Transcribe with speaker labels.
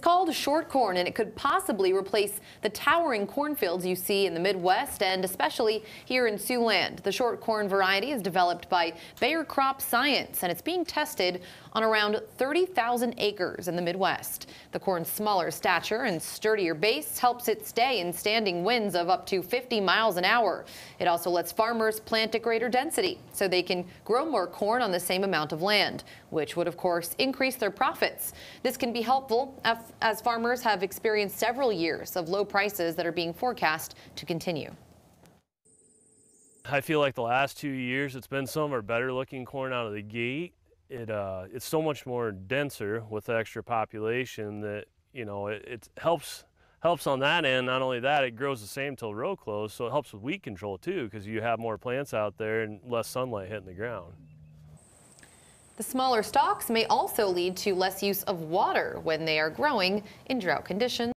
Speaker 1: It's called short corn and it could possibly replace the towering cornfields you see in the Midwest and especially here in Siouxland. The short corn variety is developed by Bayer Crop Science and it's being tested on around 30,000 acres in the Midwest. The corn's smaller stature and sturdier base helps it stay in standing winds of up to 50 miles an hour. It also lets farmers plant at greater density so they can grow more corn on the same amount of land, which would of course increase their profits. This can be helpful as farmers have experienced several years of low prices that are being forecast to continue.
Speaker 2: I feel like the last two years it's been some of our better looking corn out of the gate. It uh, it's so much more denser with the extra population that you know it, it helps helps on that end. Not only that, it grows the same till row close, so it helps with weed control too because you have more plants out there and less sunlight hitting the ground.
Speaker 1: The smaller stalks may also lead to less use of water when they are growing in drought conditions.